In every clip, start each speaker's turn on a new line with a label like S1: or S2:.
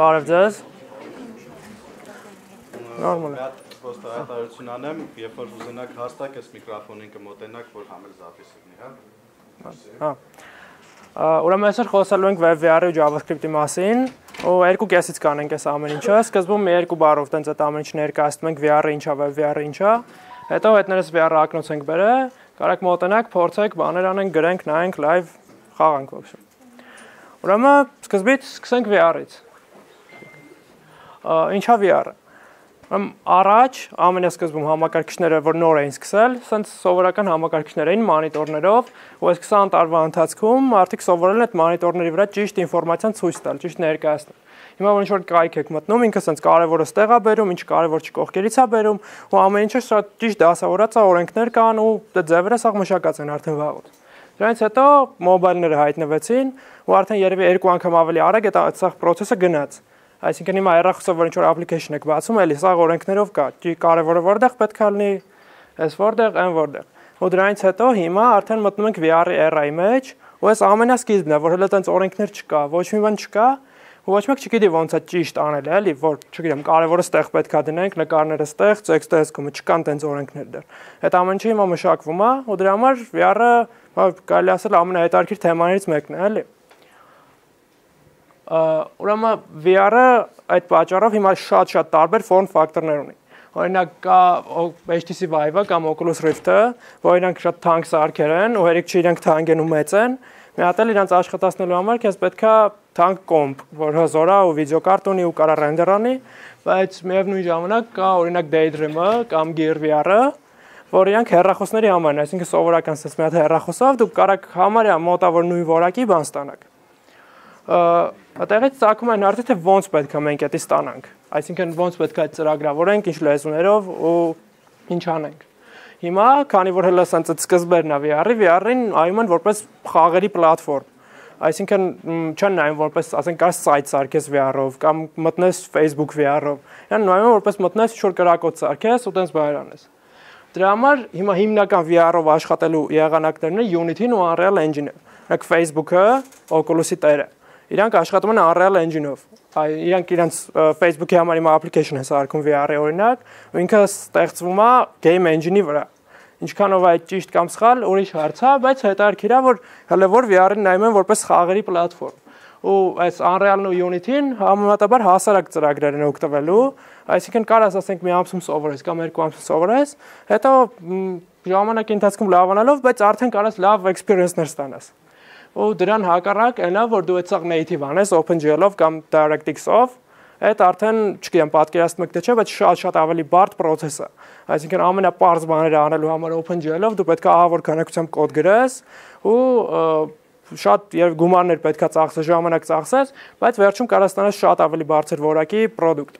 S1: Բարև ձեզ։ Նորմալ է։
S2: Պոստը հայտարարություն անեմ, երբ որ ուզենաք հաստակ այս միկրոֆոնին կմոտենաք, որ համել զապիս լինի, հա։
S1: Հա։ Ուրեմն այսօր խոսելու ենք WebVR-ի ու JavaScript-ի մասին, ու երկու կեսից կանենք այս ամեն ինչը։ Սկզբում երկու բառով տենց այդ ամեն ինչը ներկայացնում ենք VR-ը ինչա, WebVR-ը ինչա։ Հետո հետներս VR-ը ակնոց ենք բերել, կարաք մոտենաք, փորձեք, բաներ անենք, գրենք, նայենք, live խաղանք ոբշե։ Ուրեմն սկզբից սկսենք VR-ից։ Ինչա VR-ը։ Ամ առաջ ամենասկզբում համակարգիչները, որ նոր էին սկսել, սենց սովորական համակարգիչներ էին մոնիտորներով, ու այս 20 տարվա ընթացքում արդյոք սովորել են այդ մոնիտորների վրա ճիշտ ինֆորմացիան ցույց տալ, ճիշտ ներկայացնել։ Հիմա որ ինչ-որ կայք եք մտնում, ինքը սենց կարևորը ստեղ է բերում, ինչ կարևոր չի կողքերից է բերում, ու ամեն ինչը շատ ճիշտ դասավորած է, օրենքներ կան ու դա ձևերը սա մշակած են արդեն վաղուց։ Դրանից հետո մոբայլները հայտնվեցին ու արդեն երևի երկու անգամ ավելի արագ այդ սա process-ը գնաց։ Այսինքն հիմա հեռախոսով որ ինչ-որ application եք բացում, էլի սա օրենքներով կա։ Չի կարևորը որտեղ պետք է լինի, այս որտեղ, այն որտեղ։ Ու դրանից հետո հիմա արդեն մտնում ենք VR-ի era-ի մեջ, ու այս ամենասկիզբն է, որ հենց այնց օրենքներ չկա, ոչ մի բան չկա, ու ոչ մեկ չգիտի ոնց է ճիշտ անել, էլի, որ չգիտեմ, կարևորը ստեղ պետքա դնենք, նկարները ստեղ, տեքստը հսկումը չկան տենց օրենքներ դեռ։ Այդ ամեն ինչը հիմա մշակվում է, ու դրա համար VR-ը կարելի ասել ամենահետաքրքիր թեմաներից մեկն է, էլի։ Ուրեմն VR-ը այդ պատճառով հիմա շատ-շատ տարբեր form factor-ներ ունի։ Օրինակ կա HTC Vive-ը կամ Oculus Rift-ը, որ իրանք շատ թանկ սարքեր են, ու հերիք չի իրանք թանկ են ու մեծ են։ Մի հատ էլ իրանք աշխատացնելու համար քեզ պետքա թանկ կոմպ, որ հզոր է ու վիդեոկարտ ունի ու կարա ռենդեր անի, բայց միևնույն ժամանակ կա օրինակ Daydream-ը կամ Gear VR-ը, որ իրանք հեռախոսների համար են, այսինքն սովորական sense մի հատ հեռախոսով դուք կարաք համարյա մոտավոր նույն որակի բան ստանաք այդտեղից ցակում են արդյոք թե ոնց պետք է մենք դա ստանանք այսինքն ոնց պետք է ծրագրավորենք ինչ լեզուներով ու ինչ անենք հիմա քանի որ հələ սենց սկզբերն է VR-ի VR-ին այում են որպես խաղերի պլատֆորմ այսինքն չեն նայում որպես ասենք կար սայթ սարքես VR-ով կամ մտնես Facebook VR-ով այն նայում որպես մտնես ինչ-որ կրակոտ սարքես ու տենց բայր անես Դրա համար հիմա հիմնական VR-ով աշխատելու եղանակներն են Unity-ն ու Unreal Engine-ը։ Օրինակ Facebook-ը, Oculus-ի տերը իրանք աշխատում են Unreal Engine-ով։ իրանք իրանք Facebook-ի համար հիմա application է սարքում VR-ի օրինակ, ու ինքը ստեղծվում է game engine-ի վրա։ Ինչքանով այդ ճիշտ կամ սխալ, ուրիշ հարց է, բայց հետաքրքիր է, որ հələ որ VR-ին նայում են որպես խաղերի պլատֆորմ ու այս Unreal-ն ու Unity-ն համեմատաբար հասարակ ծրագրեր են օգտվելու, այսինքն կարաս ասենք մի ամսում սովորես կամ երկու ամսում սովորես, հետո ժամանակի ընթացքում լավանալով, բայց արդեն կարաս լավ experience-ներ ստանաս ու դրան հակառակ այնա որ դու այդսաղ native անես OpenGL-ով կամ DirectX-ով այդ արդեն, չգիտեմ, պատկերացնում եք թե չէ, բայց շատ-շատ ավելի բարդ process է։ Այսինքն ամենապարզ բաները անելու համար OpenGL-ով դու պետք է ահավոր քանակությամբ կոդ գրես ու շատ երբ գումարներ պետքա ծախսես, ժամանակ ծախսես, բայց վերջում կարա ստանաս շատ ավելի բարձր որակի product։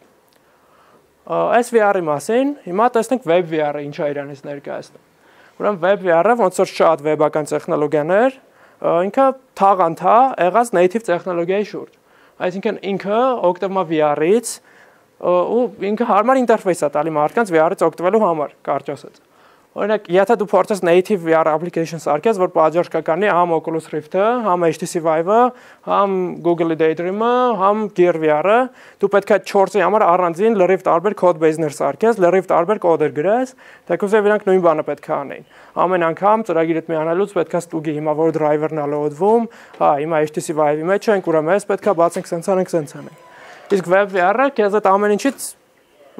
S1: Այս VR-ի մասին հիմա տեսնենք web VR-ը ինչա իրանից ներկայացնում։ Ուրեմն web VR-ը ոնց որ շատ վեբական տեխնոլոգիաներ, ինքը թաղանթա եղած native տեխնոլոգիայի շուրջ։ Այսինքն ինքը օգտվում է VR-ից ու ինքը հարմար ինտերֆեյս է տալի մարդկանց VR-ից օգտվելու համար, կարճ ասած։ Օրինակ, եթե դու փորձես native VR application սարքես, որ պատժար կկանի համ Oculus Rift-ը, համ HTC Vive-ը, համ Google Daydream-ը, համ Gear VR-ը, դու պետք է 4-ի համար առանձին լրիվ տարբեր code base-ներ սարքես, լրիվ տարբեր կոդեր գրես, թեկուզև իրանք նույն բանը պետք է անեին։ Ամեն անգամ ծրագիրդ միանալուց պետք է ստուգի հիմա որ driver-ն ա load-վում, հա, հիմա HTC Vive-ի մեջ ենք, ուրեմն էս պետք է բացենք, սենց անենք, սենց անենք։ Իսկ web VR-ը քեզ այդ ամեն ինչից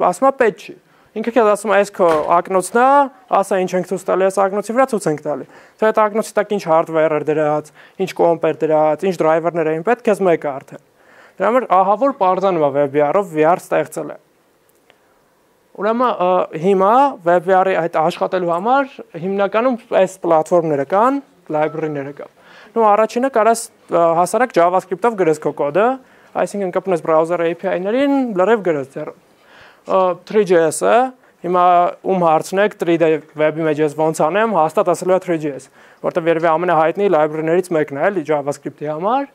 S1: ասում է պետք չի Ինքը քեզ ասում է, այս քո ակնոցն է, ասա ինչ ենք ցույց տալի, այս ակնոցի վրա ցույց ենք տալի։ Թե այդ ակնոցի տակ ինչ hardware էր դրած, ինչ կոմպեր դրած, ինչ driver-ներ էին պետք, քեզ մեկը արդեն։ Դրա համար ահա որ բարձանում է WebVR-ով VR ստեղծել է։ Ուրեմն հիմա WebVR-ի այդ աշխատելու համար հիմնականում այս պլատֆորմները կան, library-ները կան։ Նու առաջինը կարաս հասարակ JavaScript-ով գրես քո կոդը, այսինքն կպնես browser API-ներին, լրիվ գրես ձեռը 3JS-ը, հիմա ում հարցնեք 3D web-ի մեջ ես ոնց անեմ, հաստատ ասելու է 3JS, որտեղ երևի ամենահայտնի library-ներից մեկն է, էլի JavaScript-ի համար,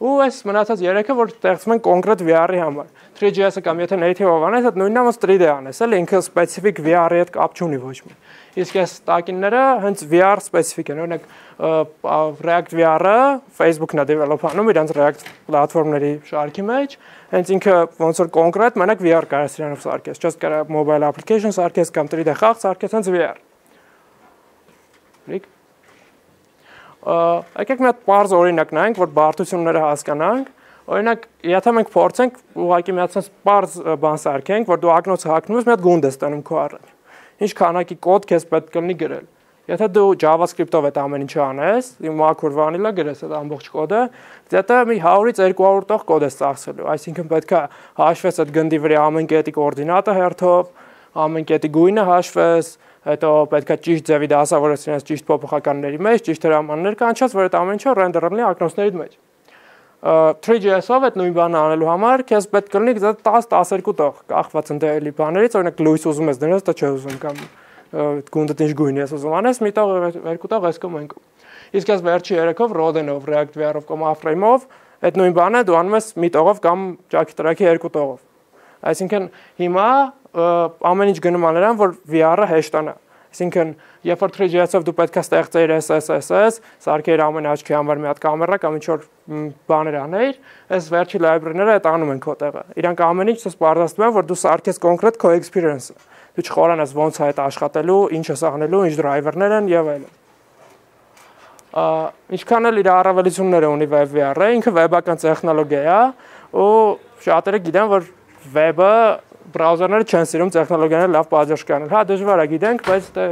S1: ու այս մնացած 3-ը որ ստեղծվում են կոնկրետ VR-ի համար 3GS-ը կամ եթե native-ով անես, այդ նույնն է ոնց 3D անես, էլ ինքը specific VR-ի հետ կապ չունի ոչ մի։ Իսկ այս տակինները հենց VR specific են, օրինակ React VR-ը Facebook-ն է develop անում իրանց React պլատֆորմների շարքի մեջ, հենց ինքը ոնց որ կոնկրետ մենակ VR կարա սրանով սարքես, չես կարա mobile application սարքես կամ 3D խաղ սարքես, հենց VR։ Լիք եկեք մի հատ բարձ օրինակ նայենք, որ բարդությունները հասկանանք։ Օրինակ, եթե մենք փորձենք ուղղակի մի հատ sense բարձ բան սարքենք, որ դու ակնոցը հակնում ես, մի հատ գունդ ես տանում քո առաջ։ Ինչ քանակի կոդ քեզ պետք կլինի գրել։ Եթե դու JavaScript-ով այդ ամեն ինչը անես, macro vanilla գրես այդ ամբողջ կոդը, դա մի 100-ից 200 տող կոդ ես ծախսելու, այսինքն պետքա հաշվես այդ գնդի վրա ամեն կետի կոորդինատը հերթով, ամեն կետի գույնը հաշվես, հետո պետքա ճիշտ ձևի դասավորեցնես ճիշտ փոփոխականների մեջ, ճիշտ հրամաններ կանչած, որ այդ ամեն ինչը ռենդերնի ակնոցների մեջ։ 3GS-ով այդ նույն բանը անելու համար քեզ պետք կլինի 10-12 տող կախված ընդդելի բաներից, օրինակ լույս ուզում ես դրանից, դա չէ ուզում կամ գունդը ինչ գույնի ես ուզում անես, մի տող, երկու տող էս կոմ ենք։ Իսկ այս վերջի երեքով Rodin-ով, React VR-ով կամ A-Frame-ով այդ նույն բանը դու անում ես մի տողով կամ ճաքի տրակի երկու տողով։ Այսինքն հիմա ամեն ինչ գնում է նրան, որ VR-ը հեշտանա։ Այսինքն, երբ որ 3GS-ով դու պետք է ստեղծեիր SSSS, սարքեիր ամեն աչքի համար մի հատ կամերա կամ ինչ որ բաներ անեիր, այս վերջի library-ները այդ անում են քո տեղը։ Իրանք ամեն ինչ ցես բարձրացնում են, որ դու սարքես կոնկրետ քո experience-ը։ Դու չխորանաս ոնց է այդ աշխատելու, ինչ ես անում, ինչ driver-ներ են եւ այլն ինչքան էլ իր առավելությունները ունի WebVR-ը, ինքը վեբական տեխնոլոգիա է, ու շատերը գիտեն, որ վեբը բրաուզերները չեն սիրում տեխնոլոգիաները լավ պատժ կանել։ Հա դժվար է գիտենք, բայց դե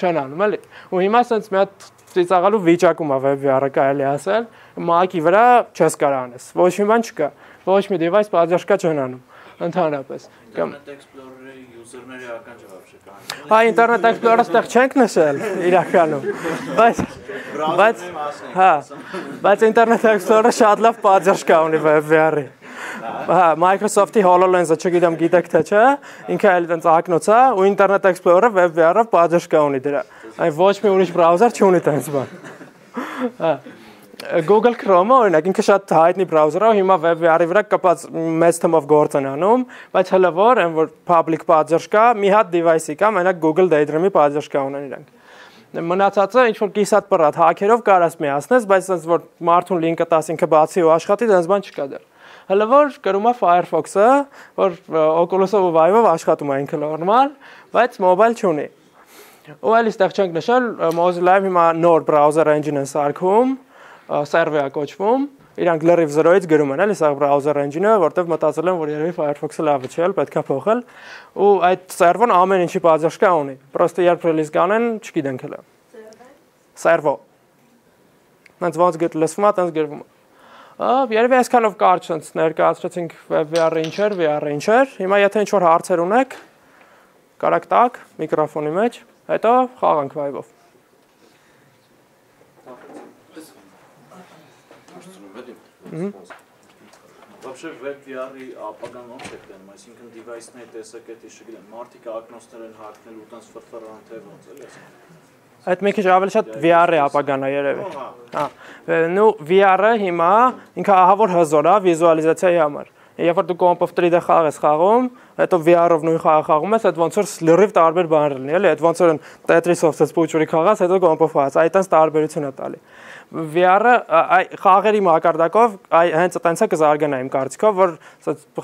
S1: չեն անում էլի։ Ու հիմա sense մի հատ ծիծաղալու վիճակում է web VR-ը կարելի ասել, Mac-ի վրա չես կարող անես։ Ոչ մի բան չկա։ Ոչ մի device պատժ չեն անում ընդհանրապես։
S3: Կամ ուսերների ականջավ չկան։
S1: Հա, ինտերնետ էքսպլորեր ստեղ չենք նշել իրականում։ Բայց բայց հա, բայց ինտերնետ էքսպլորերը շատ լավ պատժ կա ունի վեբվերի։ հա։, հա, Microsoft-ի HoloLens-ը, չգիտեմ գիտեք թե չէ, ինքը էլ այդպես ակնոց է ու Internet Explorer-ը web VR-ով պատժ կա ունի դրա։ Այն ոչ մի ուրիշ բրաուզեր չունի այդպես բան։ Հա։ Google Chrome-ը օրինակ ինքը շատ հայտնի է, հիմա web VR-ի վրա կապած մեծ թվով գործ են անում, բայց հələ որ այն որ public պատժ կա, մի հատ device-ի կա, մենակ Google Daydream-ի պատժ կա ունեն իրանք մնացածը ինչ որ կիսատ պրատ հակերով կարաս միացնես, բայց sense որ մարդուն լինկը տաս ինքը բացի ու աշխատի, դες բան չկա դեռ։ Հələ որ գրում է Firefox-ը, որ Oculus-ով ու Vive-ով աշխատում է ինքը նորմալ, բայց mobile չունի։ Ու այլ ստեղ չենք նշել, Mozilla-ը հիմա նոր browser engine են սարքում, server-ը կոչվում, իրանք լրիվ 0-ից գրում են, էլի սա browser engine-ը, որտեվ մտածել են, որ երևի Firefox-ը լավը չէ, պետքա փոխել։ Ու այդ server-ն ամեն ինչի բաժաշկա ունի։ Պրոստը երբ release կանեն, չգիտենք հələ։ Server։ Ոնց ոնց գտ լսվում է, տենց գրվում է։ Երևի այսքանով կարճ ցած ներկայացրեցինք VR-ը ինչեր, VR-ը ինչեր։ Հիմա եթե ինչ որ հարցեր ունեք, կարաք տակ միկրոֆոնի մեջ, հետո խաղանք վայբով։
S3: Вообще web VR-ի ապագան ոնց է տենում, այսինքն device-ների տեսակետի, չգիտեմ, մարդիկ ակնոցներ են հակնել ու տենց ֆրֆրան թե ոնց էլի այսինքն
S1: Այդ մի քիչ ավելի շատ VR-ի ապագան է երևի։ Հա։ Նու VR-ը հիմա ինքը ահավոր հզոր է վիզուալիզացիայի համար։ Երբ որ դու կոմպով 3D խաղ ես խաղում, հետո VR-ով նույն խաղը խաղում ես, այդ ոնց որ լրիվ տարբեր բաներ լինի, էլի, այդ ոնց որ Tetris-ով ցած փուչուրի խաղաս, հետո կոմպով խաղաս, այդտենց տարբերություն է տալի։ VR-ը խաղերի մակարդակով հենց այտենց է կզարգանա իմ կարծիքով, որ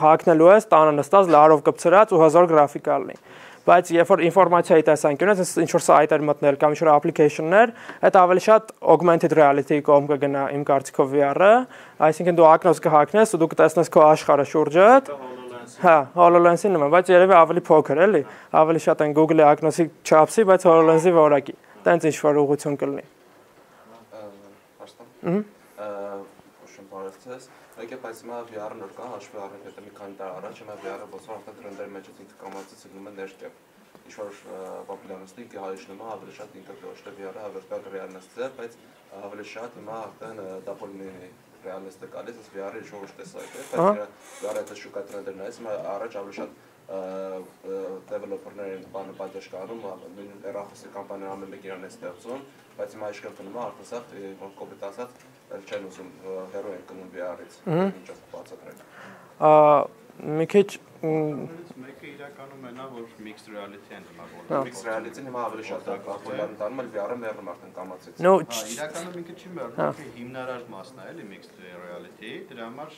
S1: հակնելու ես, տանը նստած, լարով կպցրած ու հզոր գրաֆիկա լինի բայց երբ որ ինֆորմացիայի տեսանկյունից ինչ որ սայթեր մտնել կամ ինչ որ application-ներ, այդ ավելի շատ augmented reality-ի կողմ կգնա իմ կարծիքով VR-ը, այսինքն դու ակնոց կհակնես ու դու կտեսնես քո աշխարհը շուրջդ։ Հա, HoloLens-ի նման, բայց երևի ավելի փոքր էլի, ավելի շատ են Google-ի ակնոցի չափսի, բայց HoloLens-ի որակի։ Տենց ինչ որ ուղղություն կլինի։
S4: Ահա։ Աշուն բարեցես։ Եկե բայց հիմա VR-ը նոր կա, հաշվի առնենք հետո մի քանի տարի առաջ հիմա VR-ը ոնց որ արդեն տրենդերի մեջ ինքը կամացից գնում է ներքև։ Ինչ որ պոպուլյարnosti հայիշնում է ավելի շատ ինքը ոչ թե VR-ը հավերժալ ռեալնստը, բայց ավելի շատ հիմա արդեն դապոլնի ռեալնստը գալիս, ըստ VR-ի ինչ որ տեսակ է, բայց VR-ը դա շուկա տրենդերն է, հիմա առաջ ավելի շատ developer-ներին բանը պատժ կանում, նույն երախոսի կամպանիան ամեն մեկ իրան է ստեղծում, բայց հիմա իշքան տնում է արդեն սա կոպիտ ասած էլ չեն ուզում հերո են գնում VR-ից։ Ինչ է բացատրել։
S1: Ա մի քիչ
S2: Մեկը իրականում է նա, որ mixed reality են դիմավորում։
S1: Հա։
S4: Mixed reality-ն հիմա ավելի շատ է պոպուլար դառնում, էլ VR-ը մեռնում արդեն կամացից։
S1: նո
S2: Հա, իրականում ինքը չի մերնում, ինքը հիմնարար մասն է, էլի mixed reality, դրա համար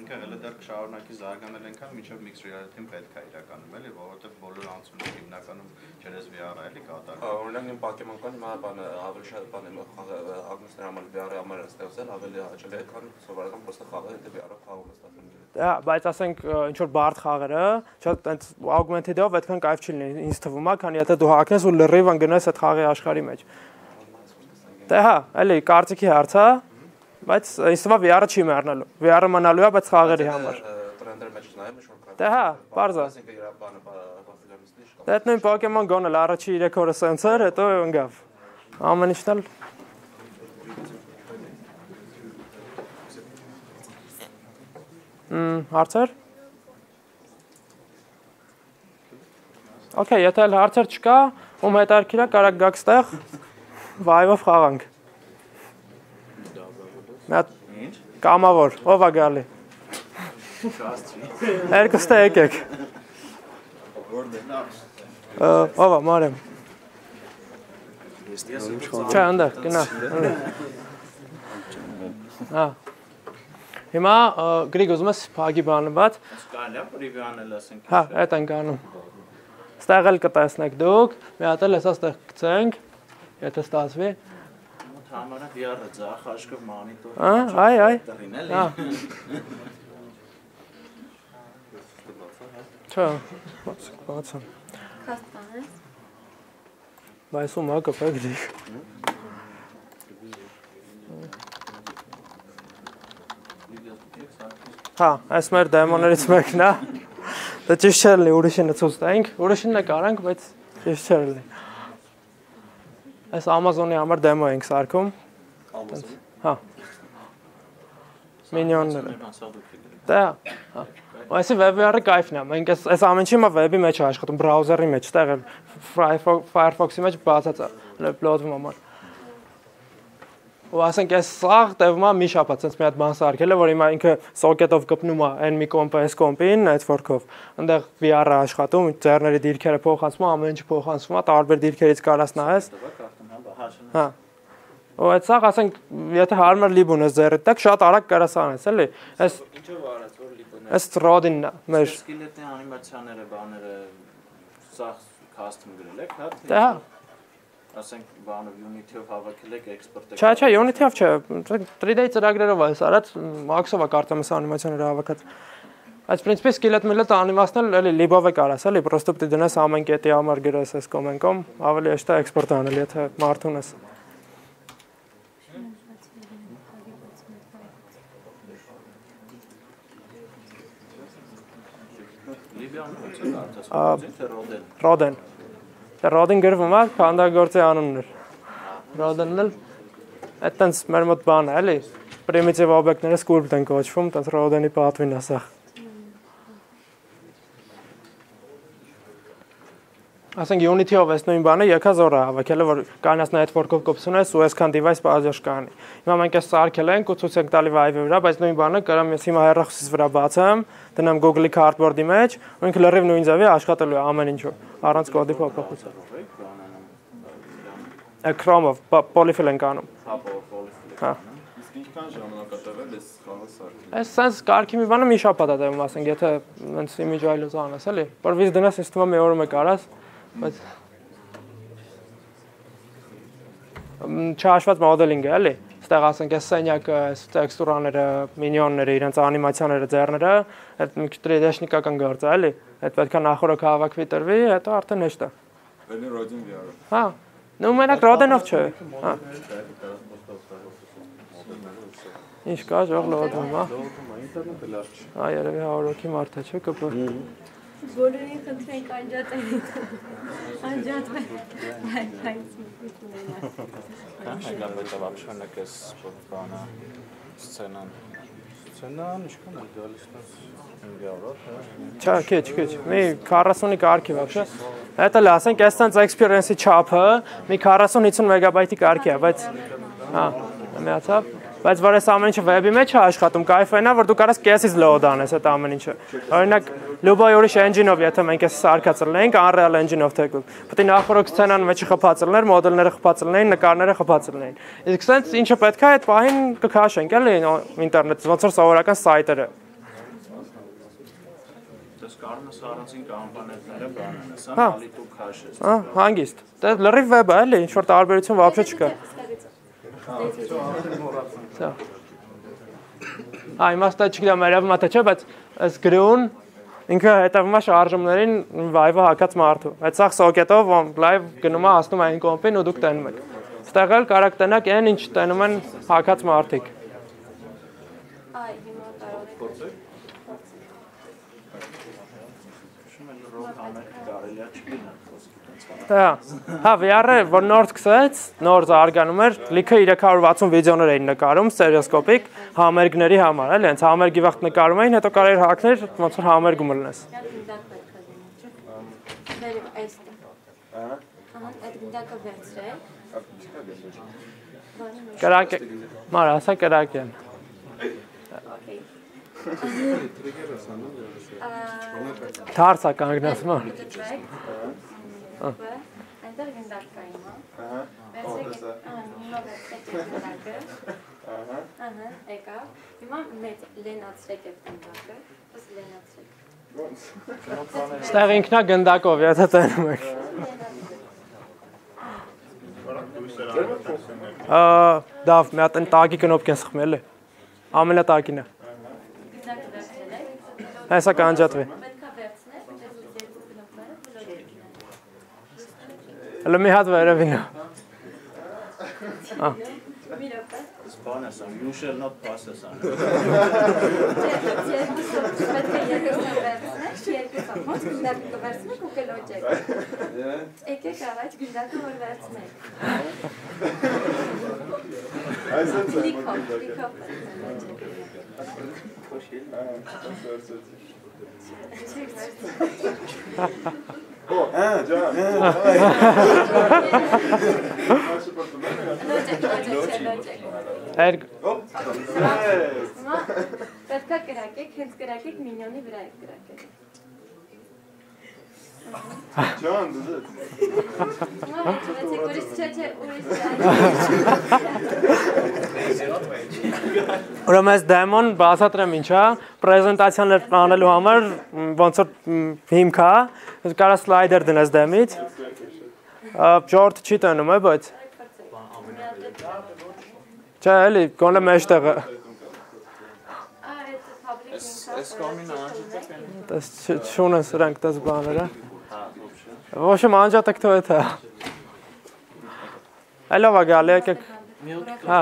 S2: ինքը հələ դեռ կշարունակի զարգանալ այնքան, մինչև mixed reality-ն պետք է իրականում, էլի, որովհետև բոլոր անցումները հիմնականում ջերես VR-ը էլի կատարվում։
S4: Օրինակ իմ կան հիմա բանը ավելի շատ բան եմ խաղը Ագնեսներ համար VR-ը համար ստեղծել, ավելի հաճելի է, քան սովորական պրոստը խաղը, դե VR-ը խաղում է ստացվում։
S1: Դա, բայց ասենք ինչ որ բարդ խաղերը, շատ այնց augmented-ով այդքան կայֆ չի լինի, ինձ թվում է, քան եթե դու հակնես ու լրիվ անգնես այդ խաղի աշխարհի մեջ։ Դե հա, էլի կարծիքի հարց է, բայց ինձ թվում է VR-ը չի մեռնելու։ VR-ը մնալու է, բայց խաղերի համար։
S4: Տրենդերի մեջ նայում ես որ
S1: Դե հա, բարձա։ Դա նույն Pokemon Go-ն էլ առաջի 3 օրը սենց էր, հետո ընկավ։ Ամեն ինչն էլ հարցեր։ Okay, եթե էլ հարցեր չկա, ում հետարքիրա կարակ գաք ստեղ վայվով խաղանք։
S3: Ինչ։
S1: կամավոր, ով է գալի։ Երկուստը եկեք։ Ով է, մարեմ։ Չէ, այնտեղ, գնա։ Հա։ Հիմա գրիգ ուզում ես փագի բանը բաց։
S3: կարելի է preview անել ասենք։
S1: Հա, այդ ենք անում։ Ստեղ էլ կտեսնեք դուք։ Մի հատ էլ հեսա ստեղ գցենք, եթե ստացվի։
S3: Մոտ համարը VR-ը ձախ աշկով մոնիտոր։
S1: Ա, այ, այ։
S3: էլի։
S1: Հա։ Չէ, բաց, բացան։
S5: Կաստանես։
S1: Բայց ում ակը փագրի։ Հա, այս մեր դեմոներից մեկն է։ Դա ճիշտ չէ լի, ուրիշինը ցույց տանք։ Ուրիշինն է կարանք, բայց ճիշտ չէ լի։ Այս Amazon-ի համար դեմո ենք սարքում։ Հա։ Մինիոնները։ Դա։ հա։ Այսի WebVR-ը կայֆն է։ Մենք այս այս ամեն ինչը web-ի մեջ է աշխատում, բրաուզերի մեջ, Firefox- Firefox-ի մեջ բացած է լոդվում համար։ Ու ասենք այս սաղ տևում է մի շաբաթ, sense մի հատ բան սարքել է, որ հիմա ինքը սոկետով կպնում է այն մի կոմպը, այս կոմպին, network-ով։ Այնտեղ VR-ը աշխատում, ձեռների դիրքերը փոխանցվում, ամեն ինչ փոխանցվում է, տարբեր դիրքերից կարաս նայես։
S3: հա,
S1: Ու այդ սաղ ասենք, եթե հարմար լիբ ունես ձեռիդ տակ, շատ արագ կարաս անես, էլի։ Այս
S3: Ինչով արած որ լիպն է։
S1: այս ռոդինն է, մեր
S3: Սկելետի անիմացիաները, բաները սա custom գրել եք, հա։ թե
S1: Դե հա։
S3: Ասենք բանը Unity-ով հավաքել եք եք։
S1: Չէ, չէ, Unity-ով չէ, 3D ծրագրերով է սարած, Max-ով է կարծեմ այս անիմացիաները հավաքած։ Այս սկիլետ միլետ անիմացնել էլի լիբով է կարաս, էլի, պրոստը պետք է դնես ամեն կետի համար գրես այս կոմենկոմ, ավելի էշտա էքսպորտ անել, եթե մարդ ունես։
S3: Լիբիան ո՞նց է կարծես։ Թե Roden։
S1: Ռոդեն։ Դա Ռոդեն գրվում է, քանդագործի անունն է։ Ռոդենն էլ այդտենց մեր մոտ բան է, էլի։ Primitive օբյեկտները sculpt են կոչվում, տես Ռոդենի պատվին է սա։ Ասենք Unity-ով էս նույն բանը եկազոր է հավաքել, որ կանաս network-ով կոպսունես ու այսքան device բաժաշ կանի։ Հիմա մենք այս սարքել ենք ու ցույց ենք տալի Vive-ի վրա, բայց նույն բանը կարամ ես հիմա հեռախոսից վրա բացեմ, դնեմ Google-ի cardboard-ի մեջ, ու ինքը լրիվ նույն ձևի աշխատելու է ամեն ինչով, առանց կոդի փոփոխության։ Chrome-ով polyfill ենք անում։
S3: Հա, polyfill։
S1: Հա։
S6: ինչքան ժամանակ է տևել այս
S1: sense կարգի մի բանը մի շաբաթ է տևում, ասենք, եթե հենց image file-ով անես, էլի։ Որ վիզ դնես, ինձ թվում է օրը մեկ արած, բայց չհաշված մոդելինգը, էլի։ Ստեղ ասենք այս սենյակը, այս տեքստուրաները, մինիոնները, իրենց անիմացիաները, ձեռները, այդ մի քիչ 3D-շնիկական գործ է, էլի։ Այդ պետքա նախորդ հավաքվի տրվի, հետո արդեն հեշտ է։
S6: Բերնի Rodin VR-ը։
S1: Հա։ Նու մենակ Rodin-ով չէ։ Հա։ Ինչ կա, ժող լոդում, հա։
S2: ինտերնետը լավ չի։
S1: Այ երևի 100 հոգի մարդ է, չէ՞ կպ։
S5: Բոլորին խնդրենք անջատել։ Անջատվել։
S3: Բայց միտք ունենաս։ Հայկապետը բաբշոնը կես բանը
S2: սցենան սենան ինչքան է գալիս
S3: տես 500-ով հա
S1: Չէ, քիչ, քիչ։ Մի 40-ի կարգի բավարշա։ Այդ էլ ասենք, այս տենց experience-ի չափը մի 40-50 մեգաբայթի կարգի է, բայց հա, միացավ բայց որ այս ամեն ինչը վեբի մեջ է աշխատում, կայֆենա, որ դու կարաս կեսից load անես այդ ամեն ինչը։ Օրինակ, լոբայ ուրիշ engine-ով, եթե մենք էս սարքածել ենք Unreal Engine-ով թեկուզ, պետք է նախորդ սցենան մեջ խփածել ներ, մոդելները խփածել էին, նկարները խփածել էին։ Իսկ sense ինչը պետք է այդ պահին կքաշենք, էլի ինտերնետից, ոնց որ սովորական սայթերը։
S3: Դες կարմս առանցին կամպանետները բան են, սա
S1: հա։
S3: մալի դու քաշես։
S1: Հա, հանգիստ։ Դա լրիվ վեբ է, էլի, ինչ որ տարբերություն բավարար չկա։ Սա։ Այ մաստա չգիտեմ, երևում է թե չէ, բայց այս գրուն ինքը հետևում է շարժումներին վայվը հակած մարդու։ Այդ սա սոկետով լայվ գնում է հասնում այն կոմպին ու դուք տենում եք։ Ստեղ էլ կարող տնակ այն ինչ տենում են հակած մարդիկ։
S5: Այ, հիմա կարող եք։
S3: Շում են ռոլ անել կարելի է չլինի խոսքի
S1: Դա։ Հա, VR-ը որ նոր սկսեց, նոր զարգանում էր, լիքը 360 վիդեոներ էին նկարում ստերեոսկոպիկ համերգների համար, էլի, հենց համերգի վաղ նկարում էին, հետո կարելի հակներ, ոնց որ համերգում լնես։ Կրակ է։ Մար, ասա կրակ են։
S5: Okay։
S1: Դարձա կանգնած մար։
S5: Այնտեղ գնդակ կա հիմա։ Ահա։ ահա, հիմա վերցրեք այդ գնդակը։ Ահա։ Ահա, եկա։ Հիմա մեծ լենացրեք այդ գնդակը, ըս լենացրեք։
S1: Ստեղ ինքնա գնդակով, եթե տենում եք։ Ա, դավ, մի հատ են տագի կնոպկեն սխմել է։
S5: Գնդակը վերցրեք։
S1: Հեսա կանջատվի։
S5: Պետքա վերցնեք, դες երկու գնդակները բլոկ դինեն։
S1: Հələ մի հատ վերևին։ է
S3: սա, you shall not pass սա։
S5: Երկուսը պետք է երկուսը վերցնեք, երկուսը ոնց գնդակը կվերցնեք ու կլոջեք։ Եկեք առաջ գնդակը որ վերցնեք։
S6: Այսպես է։
S5: Լիքով, լիքով վերցնեք։
S6: Հա, ջան։
S5: Լոջեք, լոջեք, լոջեք։
S1: Երկ
S5: Հիմա պետքա կրակեք, հենց կրակեք մինյոնի վրա եք կրակել։
S6: Ջան,
S5: դուք։
S1: Ուրեմն այս դեմոն բացատրեմ ինչա, պրեզենտացիաներ անելու համար ոնց որ հիմք է, կարա սլայդեր դնես դեմից։ Ժորտ չի տանում է, բայց։ Չէ, էլի, գոնե մեջտեղը։
S3: Այս կամին անջիտ է։
S1: Դա չունեն սրանք դաս բաները։
S3: Հա, ոբշե։
S1: Ոչ եմ անջատեք թո էթա։ Այլով է գալի եկեք։ Հա,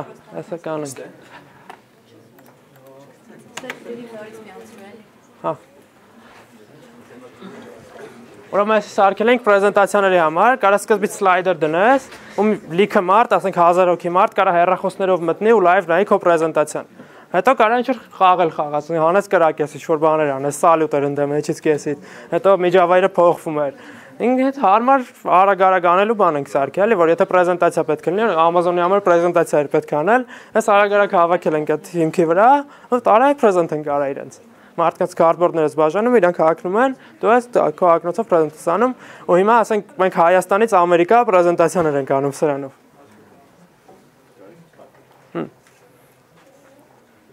S1: Ուրեմն այս սարքել ենք պրեզենտացիաների համար, կարա սկզբից սլայդեր դնես, ու լիքը մարդ, ասենք 1000 հոգի մարդ կարա հեռախոսներով մտնի ու լայվ նայի քո պրեզենտացիան։ Հետո կարա ինչ-որ խաղել խաղաս, հանես կրակես, ինչ-որ բաներ անես, սալյուտեր ընդեմ էջից կեսից։ Հետո միջավայրը փոխվում էր։ Ինք հետ հարմար արագ-արագ անելու բան ենք սարքել, որ եթե պրեզենտացիա պետք լինի, Amazon-ի համար պրեզենտացիա էր պետք անել, այս արագ-արագ հավաքել ենք այդ հիմքի վրա, ու տարա պրեզենտ ենք արա իրենց մարդկանց կարդբորդներս բաժանում, իրանք հակնում են, դու ես քո ակնոցով պրեզենտացիա անում, ու հիմա ասենք մենք Հայաստանից Ամերիկա պրեզենտացիաներ ենք անում սրանով։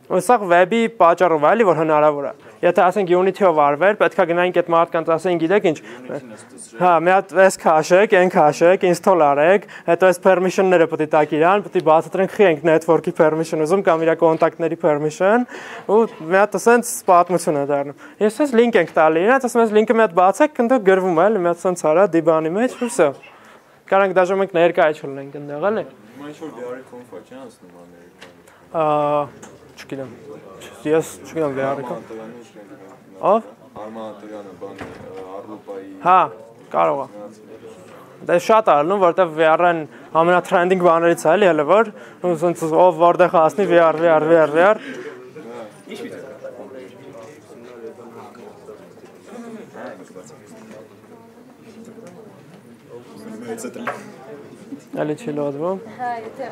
S1: Ոսախ վեբի պատճառով էլի որ հնարավոր է։ Եթե ասենք Unity-ով արվեր, պետքա գնայինք այդ մարդկանց ասենք, գիտեք ինչ, հա, մի հատ էս քաշեք, այն քաշեք, install արեք, հետո այս permission-ները պետք է տակ իրան, պետք է բացատրենք խի ենք network-ի permission ուզում կամ իր կոնտակտների permission, ու մի հատ ասենց պատմություն է դառնում։ Ես էս link ենք տալի իրաց, ասում ես link-ը մի հատ բացեք, ընդ գրվում է, մի հատ ասենց արա դիբանի մեջ, ու վсё։ Կարանք դաժե մենք ներկայ չլինենք ընդեղ, էլի։
S6: Հիմա ինչ որ VR-ի կոնֆա չի անցնում Ամերիկայում։
S1: Ա, չգիտեմ։ Ես չգիտեմ
S6: ինչ են։
S1: Ո՞վ։
S6: Արման Անտոյանը բան Արլուպայի
S1: Հա, կարող է։ Դա շատ է ալնում, որտեվ VR-ն ամենատրենդինգ բաներից է, էլի, հələ որ ոնց ով որտեղ հասնի VR, VR, VR, VR։ Էլի չի լոդվում։
S5: Հա, եթե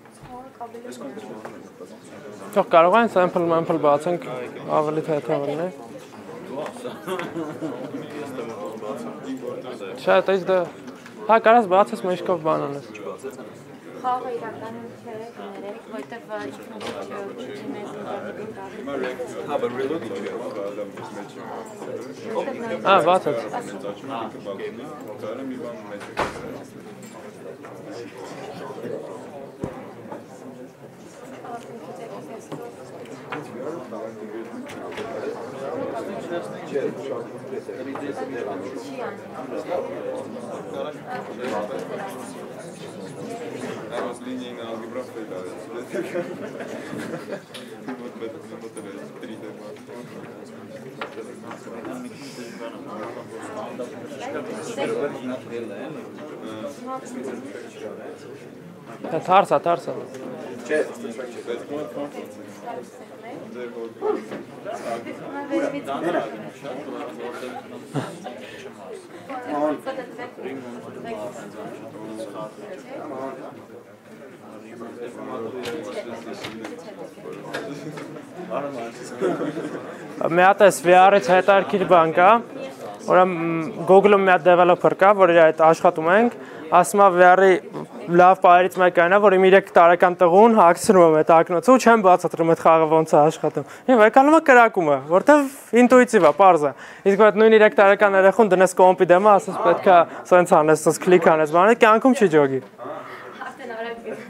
S1: Թող կարող են sample sample բացենք ավելի թեթև լինի։ Չէ, դες դա Հա, կարաս բացես մեջքով բան անես։
S5: Խաղը իրականում չէ, կներեք, որտեվ ինքնուրույն
S6: Հա, բայց reload-ը չի կարողանում ես մեջ։
S1: Ա, բացած։
S6: Կարո՞ղ մի բան մեջ։ I was leaning на алгебра фейдалец. Вот в этот вот это 3D
S1: Դա թարսա, թարսա։
S6: That's more comfortable. Ձեր հոգի
S1: Մի հատ էս VR-ից հետարքիր բան կա։ Ուրեմն Google-ում մի հատ developer կա, որ իր այդ աշխատում ենք, ասում է VR-ի լավ բայերից մեկն այն է, որ իմ 3 տարեկան տղուն հագցնում եմ այդ ակնոցը ու չեմ բացատրում այդ խաղը ոնց է աշխատում։ Իմ եկանում է կրակումը, որտեվ ինտուիտիվ է, པարզ է։ Իսկ այդ նույն 3 տարեկան երեխուն դնես կոմպի դեմը, ասես պետքա սենց անես, սենց քլիկ անես, բանը կյանքում չի ջոգի։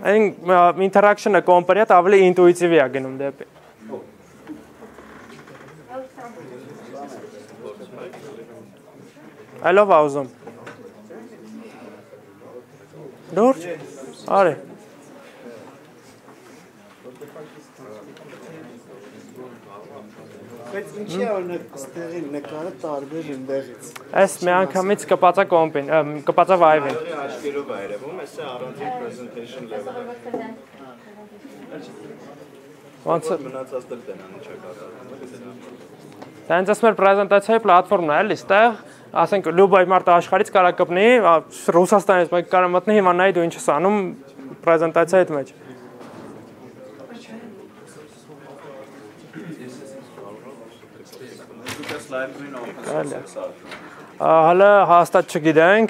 S1: Այն interaction-ը կոմպերի հետ ավելի ինտուիտիվ է գնում դեպի։ Այլով աուզում։ Լուրջ։ Արի։
S7: Բայց ինչի է օրինակ ստեղի նկարը տարբեր ընդեղից։
S1: Այս մի անգամից կպածա կոմպին, ըմ, կպածա վայվին։
S2: Այդի աչքերով է երևում, էսը առանձին presentation level-ը։
S1: Ոնց է։
S2: Մնացած դեռ դենան ինչա կատարվում։
S1: Դա հենց ասում էր պրեզենտացիայի պլատֆորմն է, էլի, ստեղ ասենք լյուբայ մարդը աշխարից կարա կպնի, Ռուսաստանից մեկ կարա մտնի, հիմա նայ դու ինչ ես անում պրեզենտացիայի հետ մեջ։ Հələ հաստատ չգիտենք,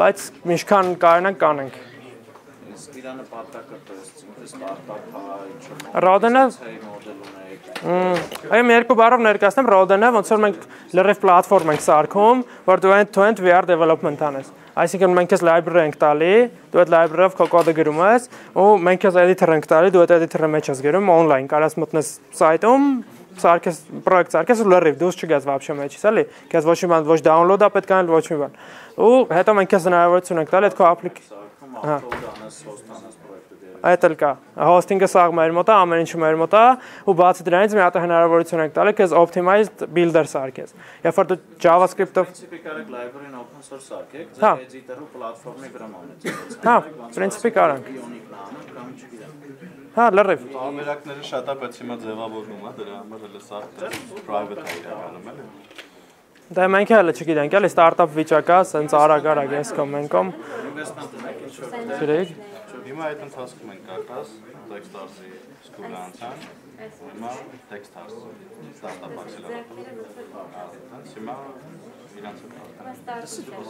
S1: բայց ինչքան կարողանանք կանենք։
S3: Իսկ իրանը պատակը տեսց, ինքը ստարտափ է, ինչ
S1: Ռոդենը
S3: մոդել ունեք։
S1: Այո, երկու բառով ներկայացնեմ Roden-ը, ոնց որ մենք լրիվ պլատֆորմ ենք սարքում, որ դու end-to-end VR development անես։ Այսինքն մենք քեզ library ենք տալի, դու այդ library-ով քո կոդը գրում ես, ու մենք քեզ editor ենք տալի, դու այդ editor-ը մեջ ես գրում online, կարաս մտնես սայթում, սարքես պրոյեկտ սարքես ու լրիվ դուրս չգաս вообще մեջից, էլի։ Քեզ ոչ մի բան, ոչ download-ա պետք անել, ոչ մի բան։ Ու հետո մենք քեզ հնարավորություն ենք տալի այդ քո applic
S3: Սարքում
S1: Այդ էլ կա։ Հոսթինգը սաղ մեր մոտ է, ամեն ինչը մեր մոտ է, ու բացի դրանից մի հատ հնարավորություն ենք տալի քեզ optimized builder սարքես։ Երբ որ դու JavaScript-ով
S3: Պրինցիպի կարեք library-ն open source սարքեք,
S1: Հա։
S3: ձեր editor-ը պլատֆորմի վրա մանեցեք։
S1: Հա, պրինցիպի կարանք։ Հա, լրիվ։
S2: Տարբերակները շատ է, բայց հիմա ձևավորվում է, դրա համար հələ սա private է իրականում, էլի։
S1: Դա մենք էլ չգիտենք, էլի ստարտափ վիճակա, սենց արագ-արագ ես կոմ մենքոմ։
S3: Investment ունեք ինչ-որ
S1: Գրեք։
S2: Հիմա այդ ընթացքում ենք ակաս Techstars-ի սկուլը անցան։ Հիմա Techstars startup accelerator։ Հենց հիմա իրանց հետ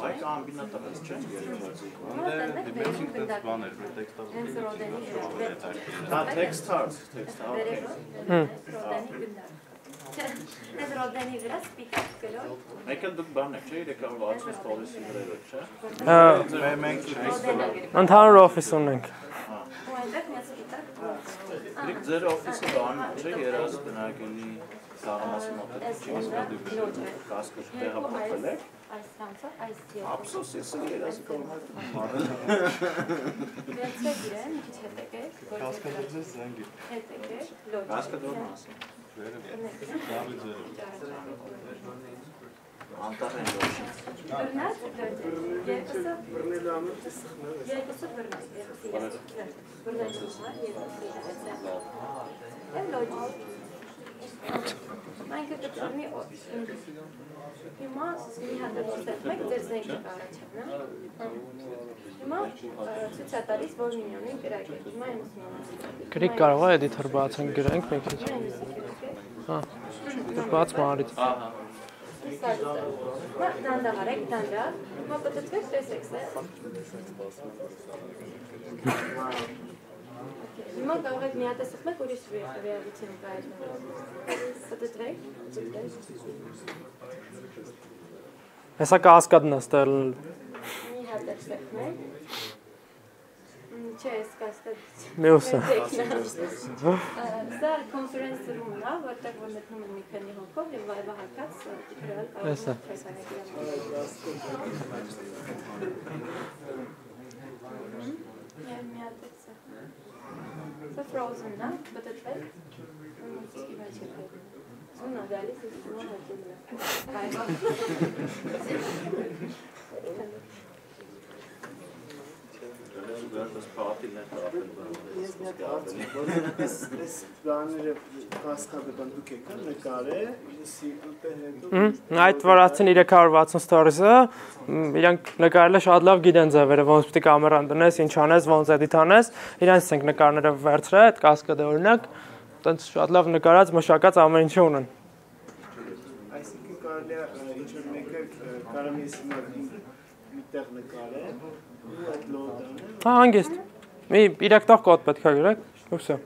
S3: Այդ ամբինատավես չէ՞ երևացի։
S2: Անդե դիպենդինգ դες բաներ, մեր Techstars-ը։
S5: Հենց Roden-ի
S3: Դա text art, text art։
S5: Ռոդենի գնդակ։ Այս Ռոդենի վրա սպիտակ կլոր։
S3: Մեկ էլ բան եք, չէ՞, 360 policy վրա եք, չէ՞։
S1: Հա,
S2: Մենք
S5: Ռոդենը գրի։
S1: Ընդհանուր օֆիս ունենք։
S5: Ու այնտեղ մի սպիտակ։
S3: Դուք ձեր օֆիսը բանում չէ, երազ բնակելի Սաղամասի մոտ է։
S5: լոջ է։
S3: Կասկը տեղափոխվել եք։
S5: Այս ցանցը, այս երկու։
S3: Ափսոս ես երազի կողմը։
S5: Վերցրեք իրեն, մի քիչ հետ եկեք։ Կասկադը զանգի։ Հետ եկեք, լոջ։
S3: Կասկը դուրս Անտառեն դուրս։
S5: Բռնած Երկուսը բռնելու ամենը սխմել։ Երկուսը բռնած, երկուսը։ Բռնած համար երկուսը։ Էլ լոջ։ Մենք դեռ մի Հիմա մի հատ դուրս մեկ կարաչան, հա։ Հիմա ցույց է տալիս, որ մինյոնին կրակ է։ Հիմա եմ ասում։
S1: Գրիկ կարող է էդիտոր բացենք գրենք մի քիչ։ Հա։ Բաց մարից։
S3: Ահա։
S5: Հիմա դանդաղ արեք, դանդաղ։ Հիմա պատտվեք, տեսեք սա։ Հիմա կարող եք միատեսել մեկ ուրիշ ռեալիթիան կայացնել։ Պատտվեք, պատտվեք։
S1: Հեսա կասկադն է ստել։
S5: Մի հատ եք մեկ։ Չէ, ես կասկած։
S1: Մյուսը։
S5: Սա կոնֆերենս ռումն է, որտեղ որ մտնում են մի քանի հոգով եւ վայվա հակած գրել կարող
S1: Էսա։
S5: Եվ մի հատ էսա։ Սա frozen-ն է, բդտվել։ Ոնց մեջ է։ Սունա գալիս է սունա հատում։ Վայվա։
S3: Վերջս պարտիներ
S7: Ես հատ հարց ունեմ, որ այս այս բաները կասկադը դուք եք նկարել, իսի ուտե հետո
S1: Հմ, Այդ որ ասեն 360 stories-ը, իրանք նկարելը շատ լավ գիտեն ձևերը, ոնց է կամերան դնես, ինչ անես, ոնց էդիտ անես։ Իրանց ենք նկարները վերցրել, այդ կասկադը օրինակ, տենց շատ լավ նկարած, մշակած ամեն ինչ ունեն։
S7: այսինքն կարելի է ինչ որ մեկը կարող ես հիմա միտեղ նկարել ու այդ լոդանը
S1: Հա, հանգիստ։ Մի 3 տող կոդ պետք է գրեք, ու վсё։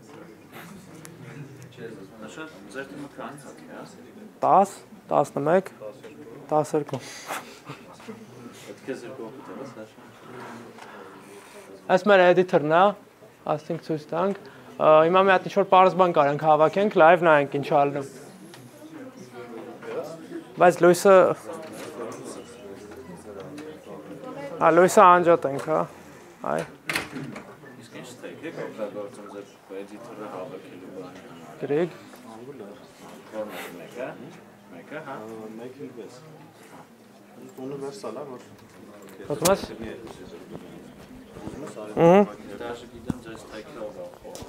S3: ձեր թիմը քանի հատ է, հա։
S1: 10, 11, 12։
S3: Պետք է կողմը դրած նշա։
S1: Այս մեր էդիտորն է, ասենք ցույց տանք։ Հիմա մի հատ ինչ որ parse բան կարանք հավաքենք, live նայենք ինչ ալնում։ Բայց լույսը Հա, լույսը անջատ ենք, հա։ Այ։
S3: Իսկ ինչ ստեյք եք օգտագործում ձեր էդիտորը հավաքելու բանի համար։
S1: Գրեգ։
S3: Որն է մեկը։ Մեկը, հա։
S6: Մեկ ինվես։ Ունիվերսալ է, որ
S1: Խոսում ես։
S6: ուզում ես արի։
S1: Ահա։
S3: Դաժե գիտեմ ձեր ստեյքը ով է խորը։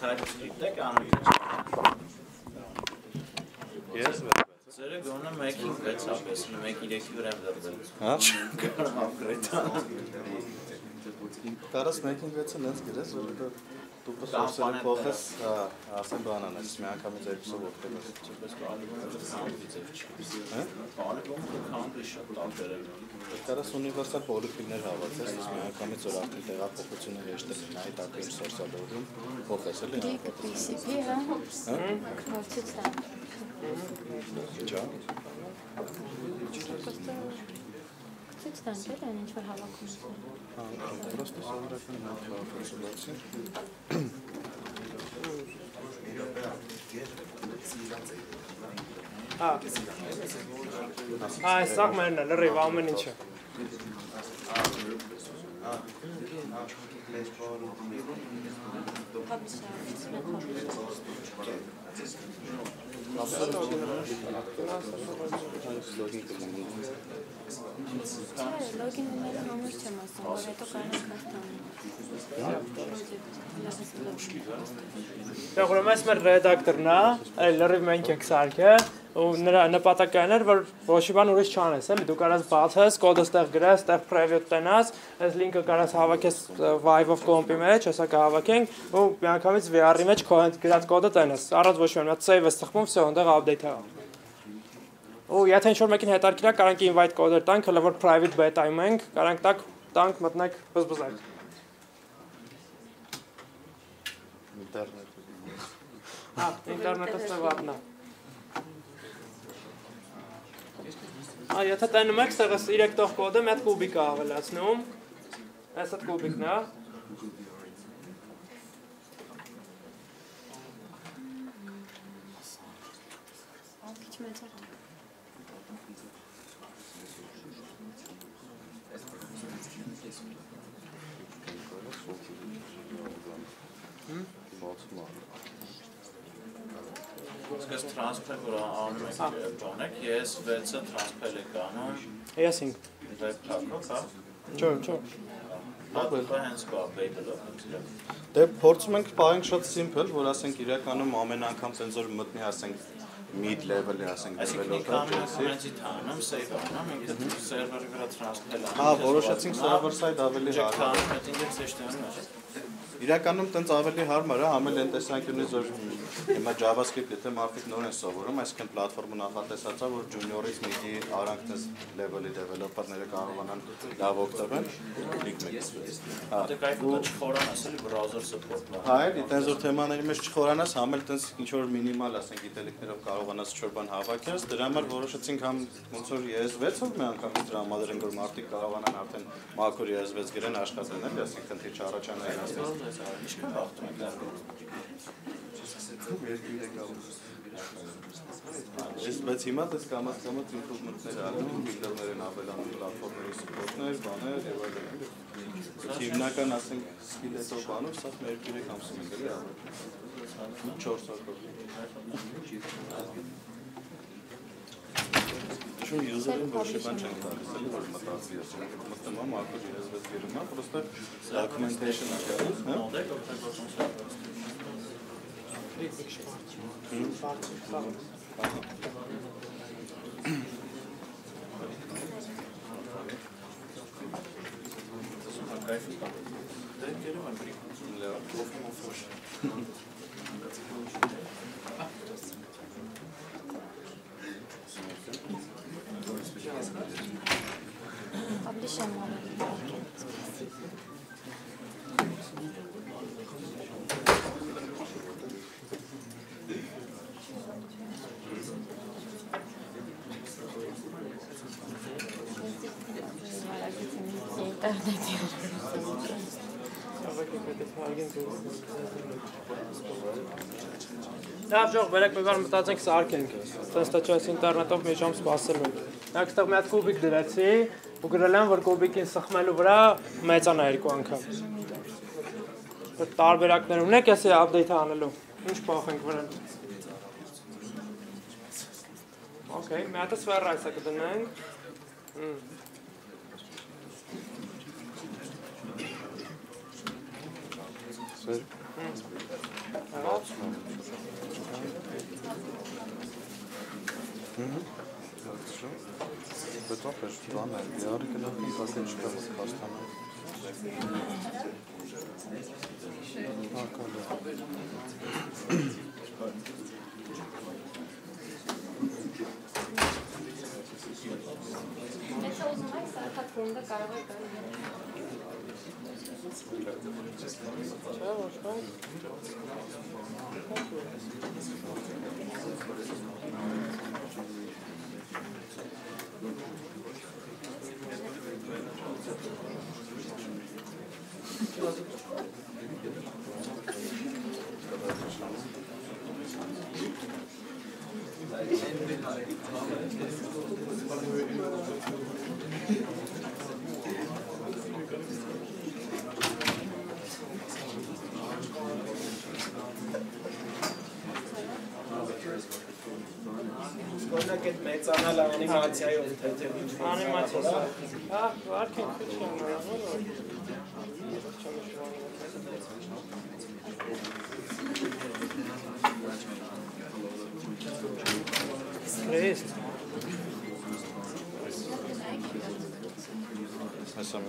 S3: TypeScript եք անում ինչ։
S6: Ես
S3: Ձերը գոնը 1-ին 6 ապես, 1-3-ի վրա դրվել։
S6: Հա։
S3: Կարող upgrade անել։
S6: Տարած մեկ ինվեսը նենց գրես, որ դա դու փոխել փոխես, հա, ասեն բան անես, մի անգամից երկուսով օգտվել ես։
S3: Չպես բանը
S6: Հա։ Տարած ունիվերսալ պոլիֆիլներ հավաքես, իսկ մի անգամից որ արդեն տեղափոխությունը հեշտ է լինի, այդ ակին սորսալորում փոխես էլի։
S5: PCP, հա։ Քնորցից տան։
S6: Ջա։
S5: Ցույց տան դեր այն ինչ որ հավաքում են։
S6: Հա, պրոստը սովորական նախաձեռնություն։
S1: Հա։ Հա, սա մերն է, լրիվ ամեն ինչը։
S5: Լոգին ունենալու համար չեմ ասում, որ հետո կարող
S1: Դե ուրեմն այս մեր ռեդակտորն է, այլ լրիվ մենք ենք սարքել ու նրա նպատակը այն էր որ ոչ մի բան ուրիշ չանես, էլի դու կարաս բացես, կոդը ստեղ գրես, ստեղ preview տնաս, այս լինքը կարաս հավաքես Vive-ով կոմպի մեջ, հեսա կհավաքենք ու միանգամից VR-ի մեջ քո հենց գրած կոդը տնաս։ Առանց ոչ մի բան, save-ը ստխվում, վсё, այնտեղ update է։ Ու եթե ինչ որ մեկին հետաքրքիր է, կարանք invite կոդեր տանք, հələ որ private beta-ում ենք, կարանք տանք մտնեք բզբզակ։
S6: ինտերնետ։
S1: ինտերնետը ստեղծն է։ Ա, եթե տենում եք, ստեղը 3 տող կոդը մի հատ կուբիկ է ավելացնում։ Այս հատ կուբիկն է։
S5: մեծը։
S3: Սկս տրանսֆեր որ անում եք բանեք, ես 6-ը տրանսֆեր եք անում
S1: Ես ինք։
S3: վեբ փակով, հա։
S1: Չէ, չէ։
S3: Հատուկ հենց կա update-ը
S2: Դե փորձում ենք պահենք շատ simple, որ ասենք իրականում ամեն անգամ սենսոր մտնի, ասենք mid level-ի, ասենք
S3: Այսինքն
S2: developer
S3: ինքը
S2: JS-ի։
S3: ամենից թանում, save անում, ինքը սերվերի վրա տրանսֆեր անում։
S2: Հա, որոշեցինք server side ավելի հարմար։
S3: թանում, այդ ինձ էշտանում է։
S2: Իրականում տենց ավելի հարմար է, ամեն այն տեսանկյունից որ հիմա JavaScript եթե մարդիկ նոր են սովորում, այսինքն պլատֆորմը նախատեսած է, որ junior-ից mid-ի արանք տես level-ի developer-ները կարողանան լավ օգտվել, լիք մեկ։ Հա,
S3: Դե կայֆը չխորանաս էլի browser support-ը։
S2: Հա, էլի տենց որ թեմաների մեջ չխորանաս, համ էլ տենց ինչ որ մինիմալ, ասենք, գիտելիքներով կարողանաս ինչ-որ բան հավաքես, դրա համար որոշեցինք համ ոնց որ ES6-ով մի անգամ դրամադրենք, որ մարդիկ կարողանան արդեն մաքուր ES6 գրեն աշխատեն, էլի, ասենք, քննի չառաջանա իրենց։
S3: Ինչքան բախտում եք դեռ։
S2: Ես բայց հիմա դες կամաց կամաց improvement-ներ անում, builder-ներ են ավելանում, պլատֆորմերի support-ներ, բաներ եւ այլն։ Բայց հիմնական ասենք skill հետո բանով սա 2-3 ամսում ենք էլի ավել։ 4 հոգով։ Ոչ մի բան չեն տալիս, էլի որ մտածի ես։ Մտնում եմ ակուր ես վեց գերում, պրոստը documentation-ը կա, հա։
S3: Մոդել օգտագործում Կայֆը կա։ Դե գերում եմ բրիկ։
S2: Լավ։
S1: Լավ ժող, վերեք մի բան մտածենք սարքենք։ Սենց թե չէ, ինտերնետով մի ժամ սպասելու Նա այստեղ մի հատ կուբիկ դրեցի ու գրել եմ, որ կուբիկին սխմելու վրա մեծանա երկու անգամ։ Այդ տարբերակներ ունեք, ես է update անելու։ Ինչ փոխենք վրան։ Okay, մի հատ սվեր այսա կդնենք։ Հմ։
S2: Սեր
S1: Ահա։
S2: Şu. Beton peştuğan erdiğer ki
S5: ne sakın çıkamaz karşıma. Hakkında. Կարող եք գալ։
S1: Չէ, ոչ բան։
S7: Օրինակ այդ մեծանալ անիմացիայով թե թե ինչ
S1: Անիմացիա։ Հա, վարկեն քիչ եմ նորմալ։ Չեմ Ռեստ։
S2: Հեսա մի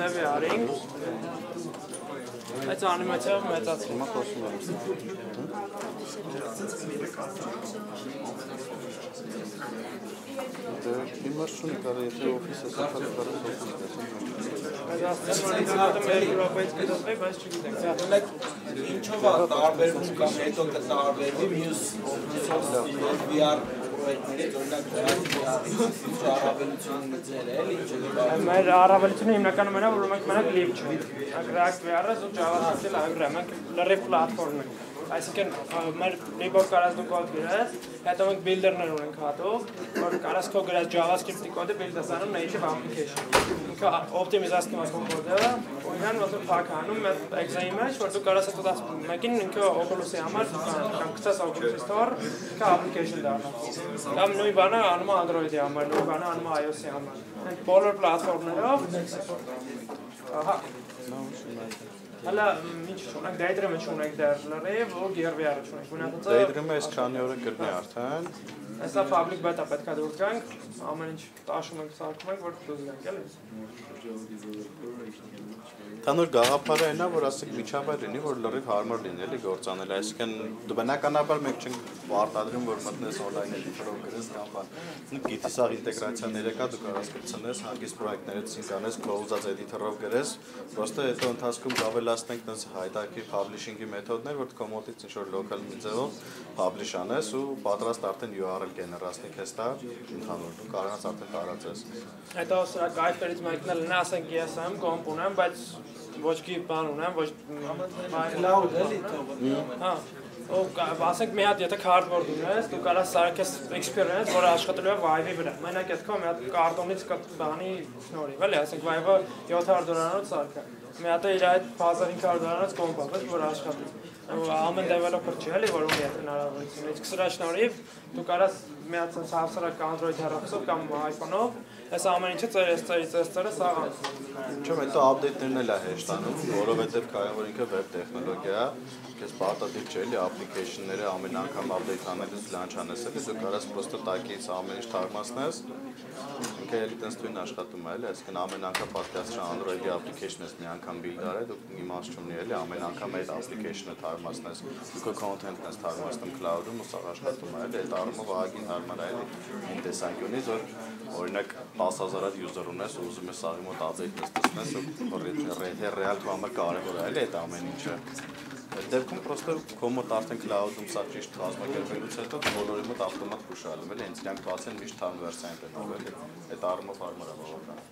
S1: ձևի արինք։ Այդ անիմացիայով մեծացրինք։
S2: Հիմա խոսում եմ։ Դե իմաստ չունի կարա եթե օֆիսը սախալը կարա սոխում
S1: Բայց ասեմ, որ ինտերնետը մեր եվրոպայից կդասվի, բայց չգիտենք։
S8: Օրինակ ինչով է տարբերվում կամ հետո կտարբերվի մյուս VR պրոյեկտներից օրինակ VR-ի առավելությունը ձեր է, ինչը
S1: մեր առավելությունը հիմնականում այն է, որ մենք մենակ լիվ չենք։ Մենք React VR-ը ու JavaScript-ը լագրում ենք, մենք լրիվ պլատֆորմ ենք։ Այսինքն մեր լիբով կարած դու կոդ գրես, հետո մենք builder-ներ ունենք հատող, որ կարած քո գրած JavaScript-ի կոդը build-ես անում native application։ Ինքը օպտիմիզացնում է քո կոդը, ու իրան ոնց փակ անում մեր exe-ի մեջ, որ դու կարաս հետո դաս մեկին ինքը Oculus-ի համար կամ գցես Oculus Store, ինքը application դառնա։ Կամ նույն բանը անում է Android-ի համար, նույն բանը անում է iOS-ի համար։ բոլոր պլատֆորմներով Ահա Հələ ինչ չունենք, Daydream-ը չունենք դեռ լրիվ, ու Gear-VR-ը չունենք։ Գունացածը
S2: Դեյդրիմը այս քանի օրը կրնի արդեն։
S1: Հեսա public beta պետքա դուր գանք, ամեն ինչ տաշում ենք, սարքում ենք, որ դուր գանք, էլի։
S2: Տանոր գաղափարը այնա, որ ասենք միջավայր լինի, որ լրիվ հարմար լինի, էլի գործանել, այսինքն դու բնականաբար մենք չենք արտադրում, որ մտնես on-line էդիտորով գրես կամ բան։ Ու գիտի սա ինտեգրացիաները կա, դու կարաս գցնես, հագիստ պրոյեկտներից ցինկ անես, close-ած էդիտորով գրես, պրոստը հետո ընթացքում կավելացնենք տես հայտարարքի publishing-ի մեթոդներ, որ կոմոդից ինչ որ local ձևով publish անես ու պատրաստ արդեն URL գեներացնի քեզ տա ընդհանուր դու կարողաս արդեն տարածես։
S1: Հետո սրա գայդներից մեկն էլ նա ասենք ես եմ, կոմպ ունեմ, բայց ոչ քի բան ունեմ, ոչ
S8: cloud էլի թողը։
S1: Հա։ կա- ասենք մի հատ եթե cardboard ունես, դու կարաս սարքես experience, որը աշխատելու է Vive-ի վրա։ Մենակ այդ քո մի հատ կարտոնից կա բանի շնորհիվ, էլի, ասենք Vive-ը 700 դոլարանոց սարք է։ Մի հատ իր այդ 1500 դոլարանոց կոմպա, որ աշխատի։ ամեն developer չի էլի, որ ունի այդ հնարավորությունը։ Իսկ սրա շնորհիվ դու կարաս մի հատ sense հավասարակ Android հեռախոսով կամ iPhone-ով այս ամեն ինչը ծերես ծերից ծերից ծերես սաղ
S2: Ինչո՞մ հետո update-ներն էլ է հեշտ անում, որովհետև կայան որ ինքը web տեխնոլոգիա է, քեզ պարտադիր չէ էլի application-ները ամեն անգամ update անելուց launch անես, էլի դու կարաս պրոստը տակից ամեն ինչ թարմացնես։ Ինքը էլի տես տույն աշխատում է, էլի, այսինքն ամեն անգամ podcast չան Android-ի application-ից մի անգամ build արել, դու իմաստ չունի էլի, ամեն անգամ այդ application-ը թարմացնես, դու քո content-ն ես թարմացնում cloud-ում ու սա աշխատում է, էլի, այդ առումով ահագին հարմար է, էլի, այն տեսանկյունից, որ օրինակ 10000 user ունես ու ուզում ես սաղի մոտ update նստես ու ռեալ քո համար կարևոր է էլի այդ ամեն ինչը Այդ դեպքում պրոստը քո մոտ արդեն cloud-ում սա ճիշտ կազմակերպելուց հետո բոլորի մոտ ավտոմատ փուշալում էլի հենց իրանք բացեն միշտ տնով էլի այդ առումով հարմար է բավական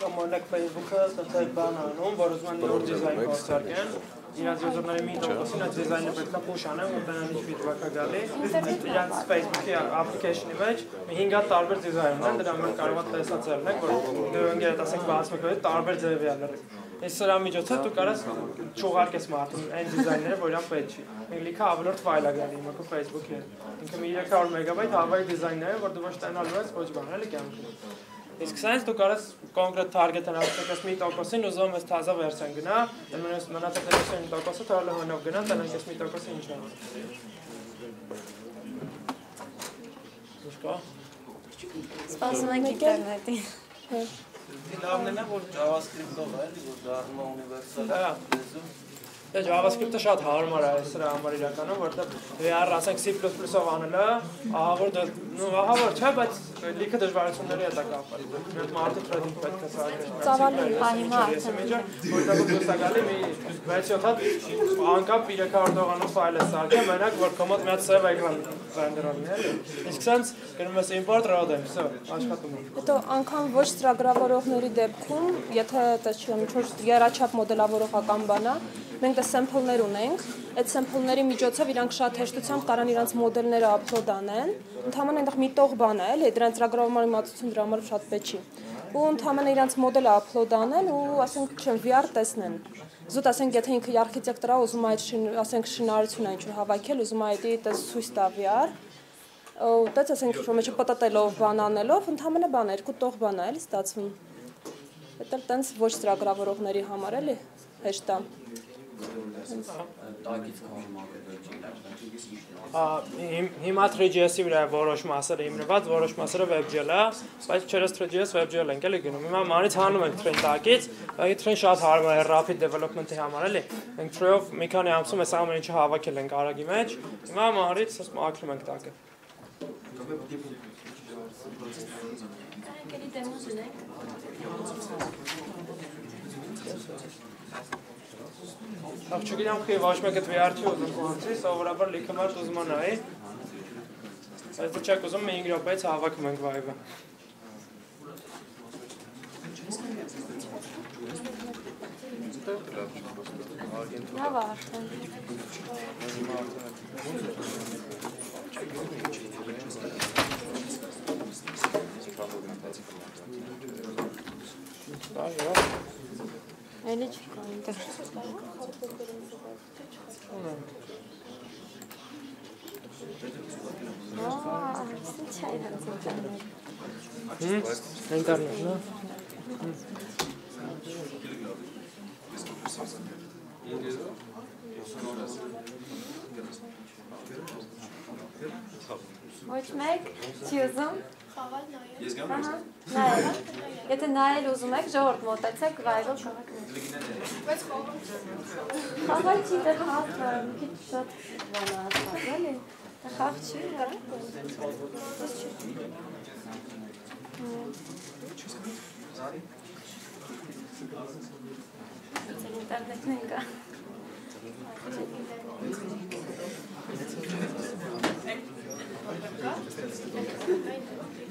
S1: Կամ օրինակ Facebook-ը այդ բան անում, որ ուզում են նոր դիզայն փոխարկեն, իրանց յուզերների մի տոկոսին այդ դիզայնը պետք է push անեն, որ ինչ feedback է գալի։ Իրանց Facebook-ի application-ի մեջ մի 5 հատ տարբեր դիզայն ունեն, դրա մենք կարող ենք տեսածել ենք, որ դու ընկերդ ասենք բացում եք տարբեր ձևի ալեր։ Այս սրա միջոցով դու կարաս չուղարկես մարդուն այն դիզայները, որ իրան պետք չի։ Մենք լիքը ավելորդ ֆայլ է գալի քո Facebook-ի Ինքը մի 300 մեգաբայթ հավայի դիզայններ, որ դու ոչ տենալու ես ոչ բան, էլի կյանքում։ Իսկ սենց դու կարես կոնկրետ target-ը նշանակես մի տոկոսին ուզում ես թազա վերսիան գնա, մնաց մնացած 90%-ը թողել հոնով գնա, տենանք ես մի տոկոսը ինչ է։ Ուսկա։
S5: Սպասում ենք ինտերնետի։
S8: Լավն է նա որ JavaScript-ով է, էլի որ դառնում է ունիվերսալ
S1: Հա։
S8: լեզու։
S1: Դե JavaScript-ը շատ հարմար է սրա համար իրականում, որովհետև VR ասենք C++-ով անելը, ահա որ դա նո ահա որ չէ, բայց լիքը դժվարությունների հետ է կապված։ Այդ մարդը threading պետք է սարքել։
S5: Ծավալի, հիմա
S1: որտեղ դուրս է գալի մի 6-7 հատ անկապ 300 դողանով ֆայլ է սարքել, մենակ որ կոմոդ մի հատ save էկրան ռենդերալն է, Իսկ սենց գնում ես import road-ը, վсё, աշխատում է։
S9: Հետո անգամ ոչ ծրագրավորողների դեպքում, եթե դա չեմ ինչ-որ երաչափ մոդելավորողական բան է, մենք դա սեմփլներ ունենք, այդ սեմփլների միջոցով իրանք շատ հեշտությամբ կարան իրանք մոդելները upload անեն։ Ընդհանրապես այնտեղ մի տող բան է, էլի, դրանց ծրագրավորման իմացություն դրա համար շատ պետք չի։ Ու ընդհանրապես իրանք մոդելը upload անեն ու ասենք չեմ VR տեսնեն։ Զուտ ասենք եթե ինքը արխիտեկտուրա ուզում է այդ ասենք շինարարությունը ինչ-որ հավաքել, ուզում է այդ տես ցույց տա VR, ու դա ասենք որ մեջը պատատելով բան անելով, ընդհանրապես բան երկու տող բան է, էլի ստացվում։ Դա էլ տենց ոչ ծրագրավորողների համար էլի հեշտ է
S1: հիմա 3GS-ի վրա որոշ մասերը հիմնված, որոշ մասերը WebGL-ը, բայց չերս 3GS WebGL ենք էլի գնում։ Հիմա մանից հանում ենք train տակից, այդ train շատ հարմար է rapid development-ի համար էլի։ Մենք tree-ով մի քանի ամսում այս ամեն ինչը հավաքել ենք արագի մեջ։ Հիմա մանից ասում ակրում ենք տակը։
S5: Եկելի դեմո դնենք։
S1: Չգիտեմ խի ոչ մեկը VR-ի ուզում կողմցի, սովորաբար լիքը մարդ ուզում է նայի։ Բայց դու չեք ուզում 5 րոպեից հավաքում ենք vibe-ը։
S5: Լավ արդեն։
S1: Դա
S5: Էլի չկա այնտեղ։ Ահա, ինչ է ինտերնետ։
S1: Հմ, ինտերնետ, նո։
S5: Ոչ մեկ չի ուզում։
S10: Խաղալ նայել։
S5: Ես գամ։ Ահա, նայել։ Եթե նայել ուզում եք, ժողովուրդ մոտեցեք, վայրով քաղաք։
S10: Բայց խաղալ չի։
S5: Խաղալ չի դեռ հաղթը, մի քիչ շատ բան ասած, էլի։ Դա խաղ չի, հա։ Ես չի։ ինտերնետն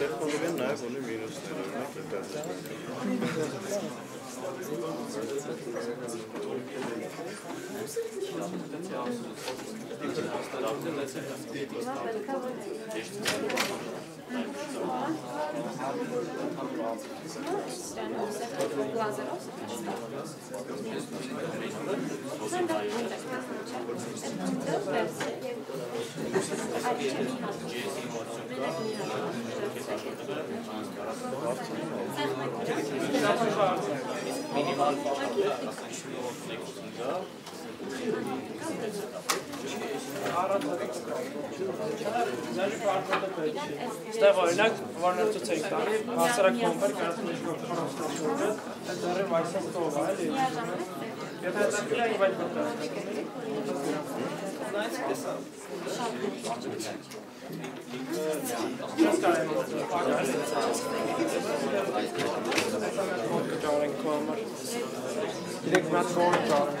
S5: ինկա։ Ինչև իքես
S2: Դե տեխնոլոգիան նաև ունի մինուսներ, օրինակ ինտերնետը։
S1: Ստեղ օրինակ որներ ցույց տալի, հասարակ կոմպեր կարծում է, այդ դեռ վայսած տող է, էլի։ Եթե հետաքրքիր է, այդ փոքր։ Ճարենք քո համար։ Direkt մատ կողը ճարենք։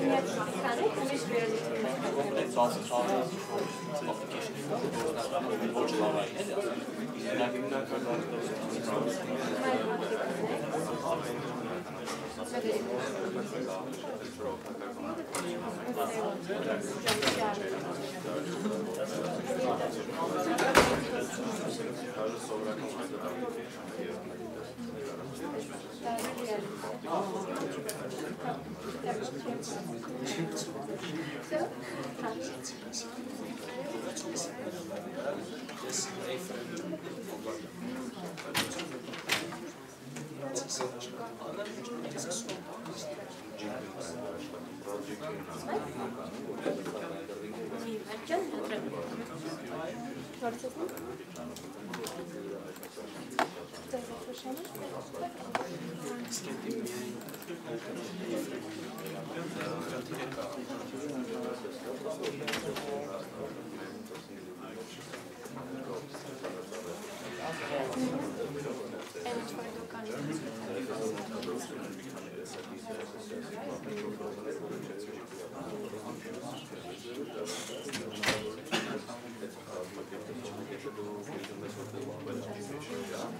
S5: պետք է Հիմա որ մի հատ քանի, ուրիշ վերադառնում Ջան,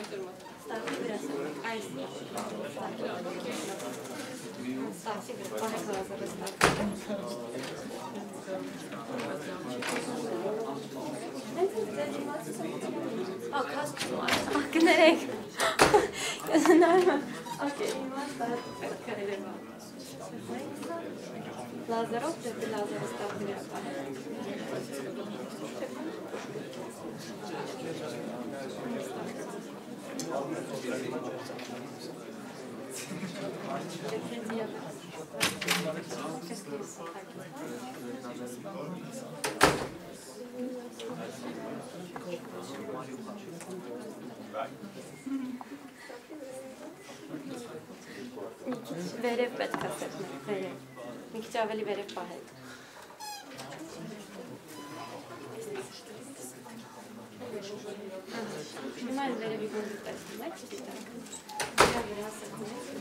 S5: հադրեմ։
S9: Հարցեցնի։
S5: Ա, քաս կներեք։ Նայում։ Okay, հիմա դա պետք է երևա։ Լազերով դեպի լազերը ստացի Վերև պետք է սեփնել, վերև։ Մի քիչ ավելի վերև պահել։ Հիմա էլ վերևի գոնդը տեսնում եք, դիտակ։ Դա վրա սեփնել,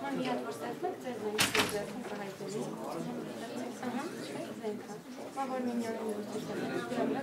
S5: մի հատ որ ստեղծենք, ձեր զենքի ձերքում կհայտնի։ Ահա, զենքը։ Ման որ մինյոնը որ ստեղծենք, դրա վրա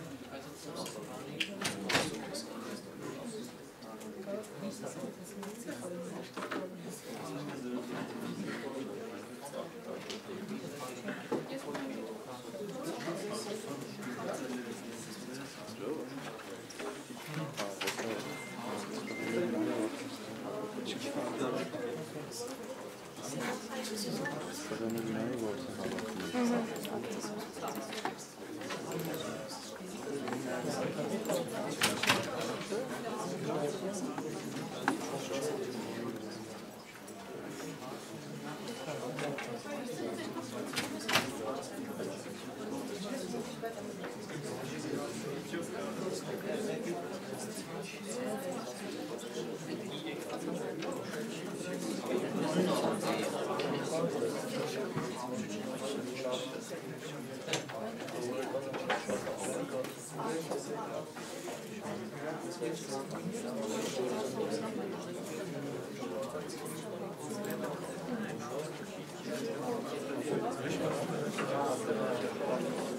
S5: Gracias. Մի հատ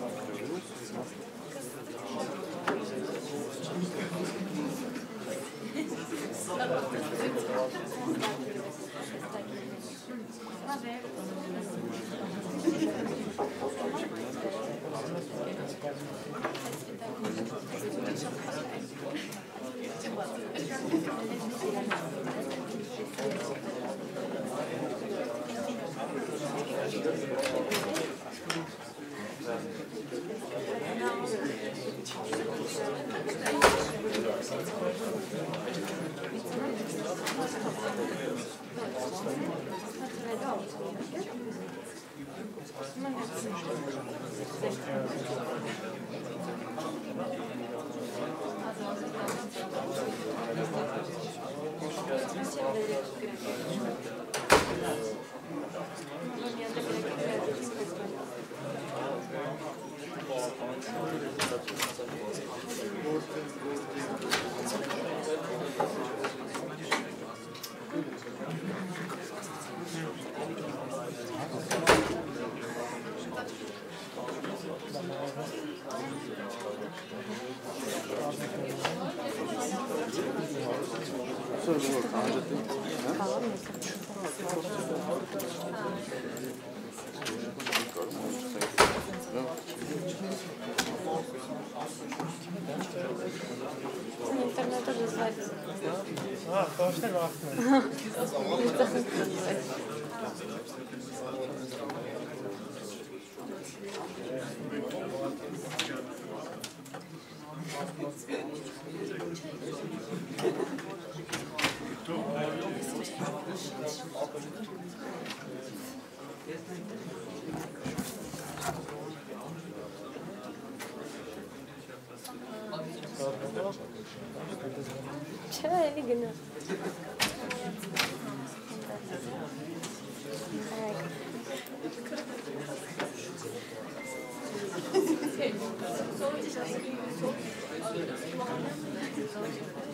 S5: քիչ քան ռեալիզմ Մամա մի հատ քիչ քան Կարա չտպեք ինտերնետը դզվայց։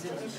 S5: Good.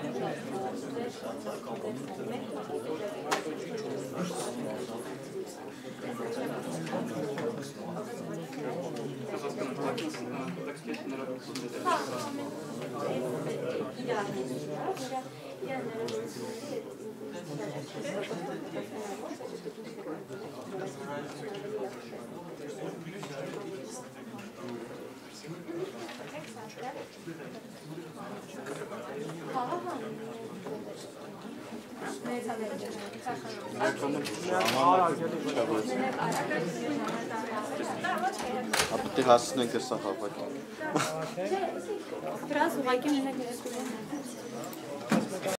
S5: էլի գնա։ Ապտի դե
S2: հասնենք է սա հավակին։
S5: Դրանց ուղակի մենակ ներսկուրեն։